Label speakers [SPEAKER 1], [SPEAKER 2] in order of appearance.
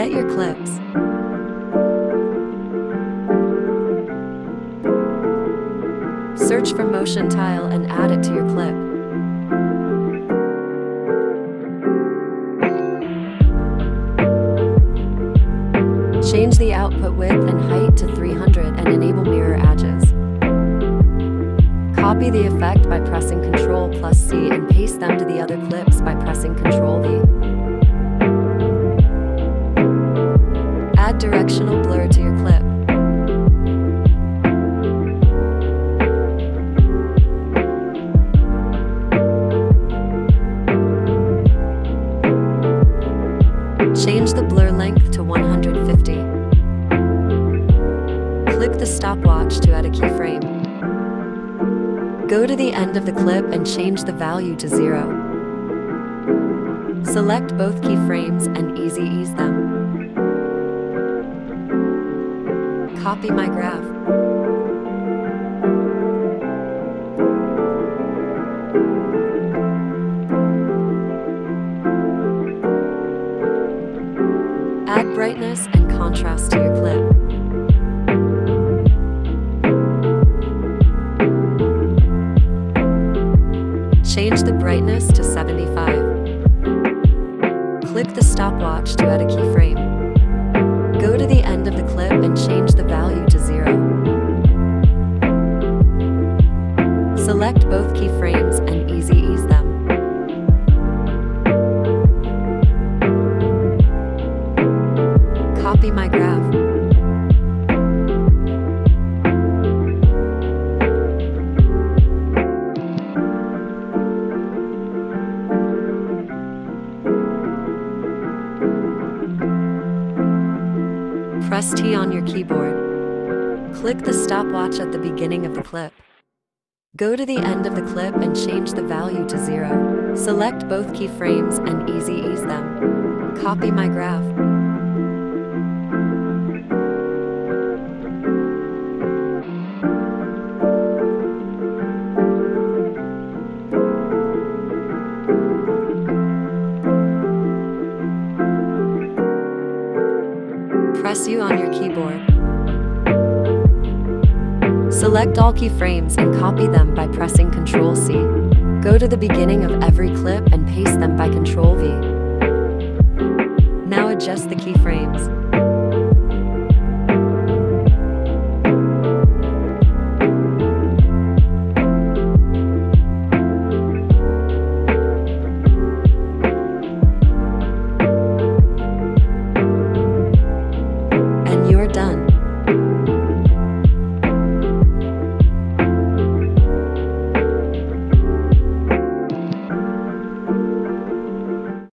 [SPEAKER 1] Get your clips. Search for motion tile and add it to your clip. Change the output width and height to 300 and enable mirror edges. Copy the effect by pressing Ctrl plus C and paste them to the other clips by pressing Ctrl directional blur to your clip. Change the blur length to 150. Click the stopwatch to add a keyframe. Go to the end of the clip and change the value to zero. Select both keyframes and easy ease them. Copy my graph. Add brightness and contrast to your clip. Change the brightness to 75. Click the stopwatch to add a keyframe. Select both keyframes and easy ease them. Copy my graph. Press T on your keyboard. Click the stopwatch at the beginning of the clip. Go to the end of the clip and change the value to zero. Select both keyframes and easy ease them. Copy my graph. Press U on your keyboard. Select all keyframes and copy them by pressing Ctrl C. Go to the beginning of every clip and paste them by Ctrl V. Now adjust the keyframes.